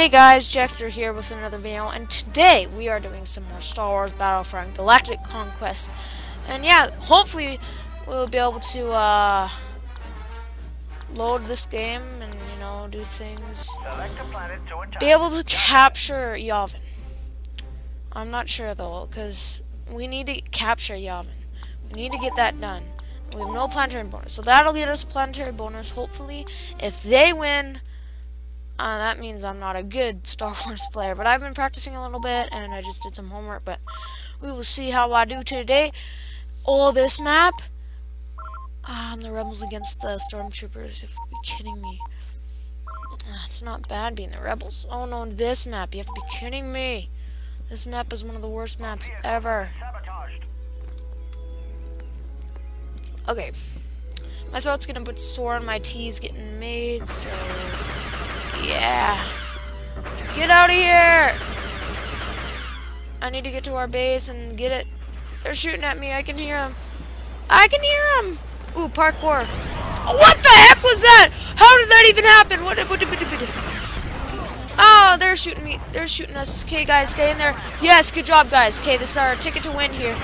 Hey guys, Jexer here with another video, and today we are doing some more Star Wars Battlefront Galactic Conquest. And yeah, hopefully we'll be able to uh, load this game and, you know, do things. Be able to capture Yavin. I'm not sure though, because we need to capture Yavin. We need to get that done. We have no planetary bonus, so that'll get us a planetary bonus, hopefully. If they win, uh, that means I'm not a good Star Wars player, but I've been practicing a little bit, and I just did some homework, but we will see how I do today. Oh, this map? Ah, the Rebels against the Stormtroopers, if you're kidding me. Ah, it's not bad being the Rebels. Oh no, this map, you have to be kidding me. This map is one of the worst maps ever. Okay. My throat's gonna put sore and my tea's getting made, so... Yeah. Get out of here! I need to get to our base and get it. They're shooting at me. I can hear them. I can hear them! Ooh, parkour. What the heck was that? How did that even happen? What? what, what, what oh, they're shooting me. They're shooting us. Okay, guys, stay in there. Yes, good job, guys. Okay, this is our ticket to win here.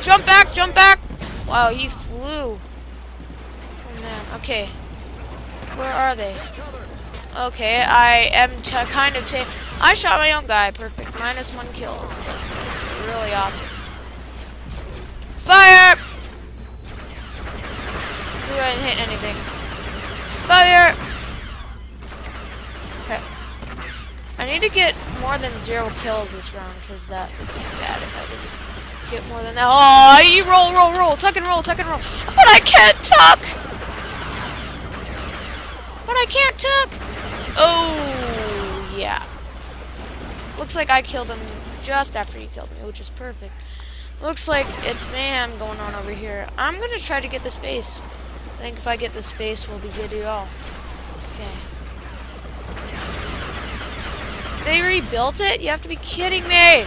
Jump back, jump back. Wow, he flew. Oh, man. Okay. Where are they? Okay, I am kind of ta I shot my own guy. Perfect. Minus one kill. So that's like, really awesome. Fire! See if I didn't hit anything. Fire! Okay. I need to get more than zero kills this round, because that would be bad if I didn't get more than that. Oh, you roll, roll, roll. Tuck and roll, tuck and roll. But I can't tuck! I can't tuck! Oh, yeah. Looks like I killed him just after he killed me, which is perfect. Looks like it's mayhem going on over here. I'm going to try to get the space. I think if I get the space, we'll be good to all. Okay. They rebuilt it? You have to be kidding me!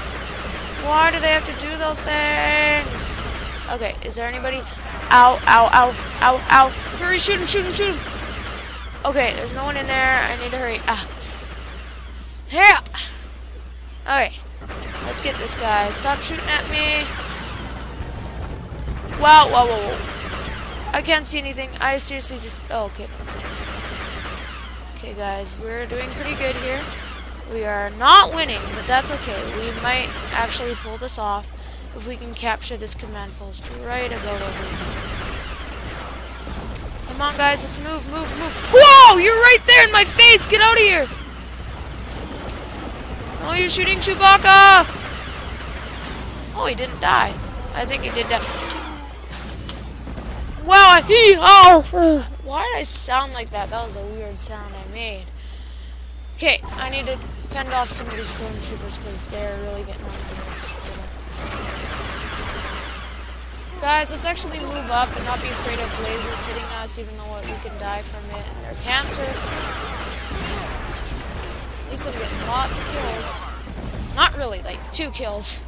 Why do they have to do those things? Okay, is there anybody? Ow, ow, ow, ow, ow. Hurry, shoot him, shoot him, shoot him. Okay, there's no one in there. I need to hurry. Ah. Yeah. Okay. Let's get this guy. Stop shooting at me. Wow, whoa, whoa, whoa. I can't see anything. I seriously just... Oh, okay. Okay, guys. We're doing pretty good here. We are not winning, but that's okay. We might actually pull this off if we can capture this command post right about over here. Come on, guys, let's move, move, move. Whoa, you're right there in my face. Get out of here. Oh, you're shooting Chewbacca. Oh, he didn't die. I think he did die. Wow, he, oh. Why did I sound like that? That was a weird sound I made. Okay, I need to fend off some of these stormtroopers because they're really getting on my nerves. Guys, let's actually move up and not be afraid of lasers hitting us, even though we can die from it and they're cancers. At least I'm getting lots of kills. Not really, like two kills.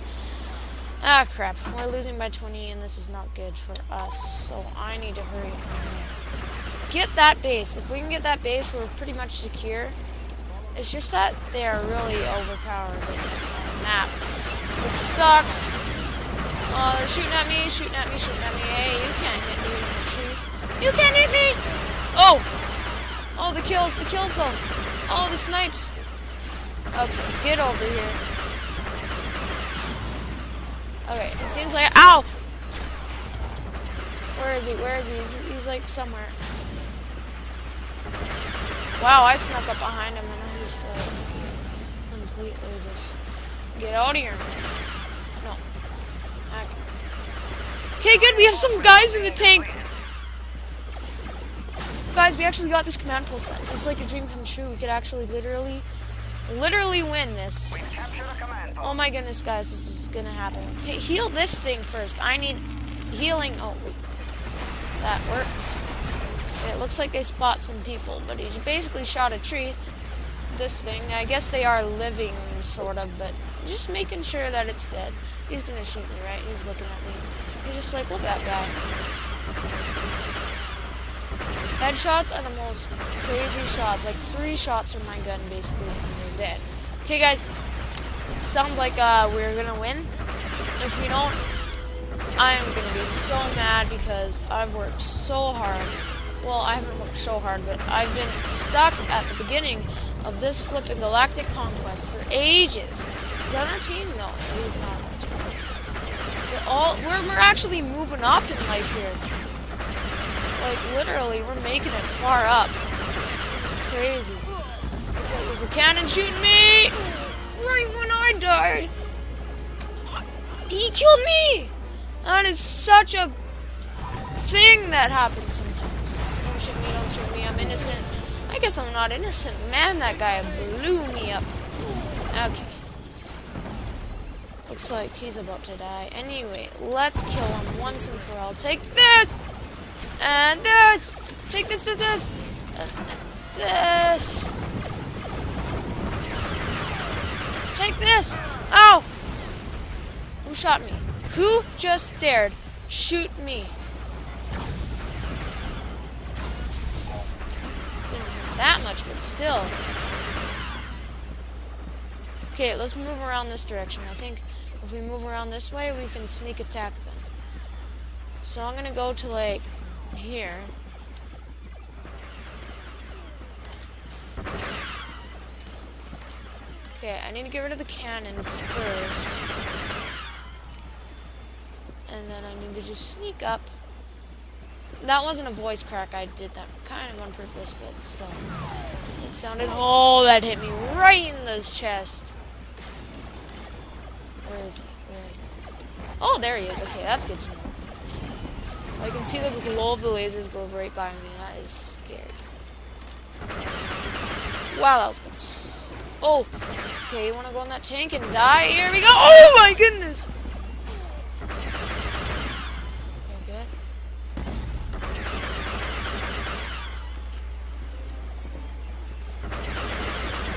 Ah, crap. We're losing by 20, and this is not good for us, so I need to hurry Get that base. If we can get that base, we're pretty much secure. It's just that they are really overpowered in this map, which sucks. Oh, they're shooting at me, shooting at me, shooting at me. Hey, you can't hit me the trees. You can't hit me! Oh! Oh, the kills, the kills though. Oh, the snipes. Okay, get over here. Okay, it seems like- Ow! Where is he? Where is he? He's, he's like somewhere. Wow, I snuck up behind him and I just like completely just get out of here, man. Okay, good. We have some guys in the tank. Guys, we actually got this command post. It's like a dream come true. We could actually literally, literally win this. Oh my goodness, guys, this is gonna happen. Hey, heal this thing first. I need healing. Oh, wait. That works. It looks like they spot some people, but he basically shot a tree. This thing, I guess they are living, sort of, but just making sure that it's dead. He's gonna shoot me, right? He's looking at me. You're just like, look at that guy. Headshots are the most crazy shots. Like three shots from my gun, basically, and they're dead. Okay, guys. Sounds like uh, we're gonna win. If we don't, I am gonna be so mad because I've worked so hard. Well, I haven't worked so hard, but I've been stuck at the beginning of this flipping galactic conquest for ages. Is that our team? No, it is not our team. But all we're, we're actually moving up in life here. Like literally, we're making it far up. This is crazy. Looks like there's a cannon shooting me right when I died. He killed me. That is such a thing that happens sometimes. Don't shoot me, don't shoot me, I'm innocent. I guess I'm not innocent. Man, that guy blew me up. Okay. Looks like he's about to die. Anyway, let's kill him once and for all. Take this! And this! Take this, this, this! This! Take this! Ow! Who shot me? Who just dared shoot me? That much, but still. Okay, let's move around this direction. I think if we move around this way, we can sneak attack them. So I'm gonna go to like here. Okay, I need to get rid of the cannon first. And then I need to just sneak up. That wasn't a voice crack, I did that kind of on purpose, but still. It sounded, oh, that hit me right in the chest. Where is he? Where is he? Oh, there he is. Okay, that's good to know. I can see the glow of the lasers go right by me. That is scary. Wow, that was close. Oh, okay, you want to go in that tank and die? Here we go. Oh my goodness! Okay, good.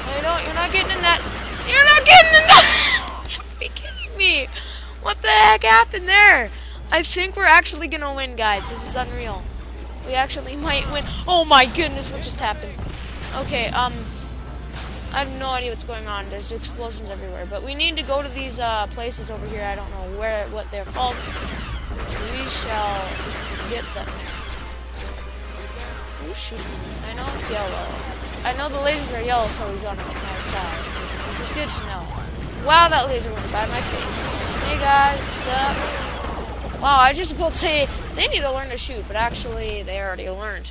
Hey, don't, you're not getting in that. You're not getting in that! you be kidding me. What the heck happened there? I think we're actually gonna win, guys. This is unreal. We actually might win. Oh my goodness, what just happened? Okay, um, I have no idea what's going on. There's explosions everywhere. But we need to go to these uh, places over here. I don't know where, what they're called. We shall get them. Who's shooting? I know it's yellow. I know the lasers are yellow, so he's on my side. Which is good to know. Wow, that laser went by my face. Hey guys, uh, Wow, I just about to say they need to learn to shoot, but actually they already learned.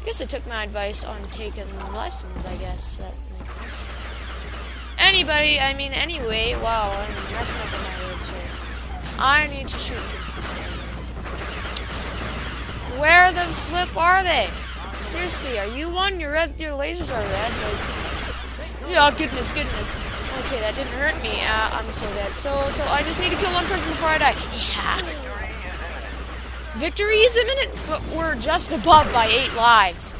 I guess I took my advice on taking lessons, I guess. That makes sense. Anybody, I mean, anyway, wow, I'm messing up on my words here. I need to shoot some Where the flip are they? Seriously, are you one? Your red, your lasers are red. Like, yeah, goodness, goodness. Okay, that didn't hurt me. Uh, I'm so dead. So, so I just need to kill one person before I die. Yeah. Victory is imminent, but we're just above by eight lives.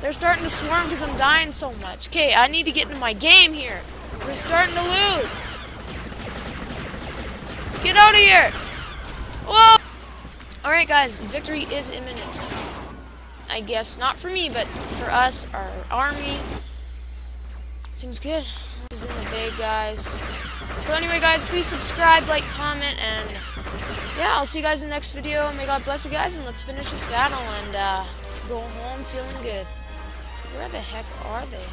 They're starting to swarm because I'm dying so much. Okay, I need to get into my game here. We're starting to lose. Get out of here. Whoa! Alright, guys, victory is imminent. I guess not for me, but for us, our army. Seems good. Is in the big, guys. So anyway, guys, please subscribe, like, comment, and yeah, I'll see you guys in the next video. May God bless you guys, and let's finish this battle and uh, go home feeling good. Where the heck are they?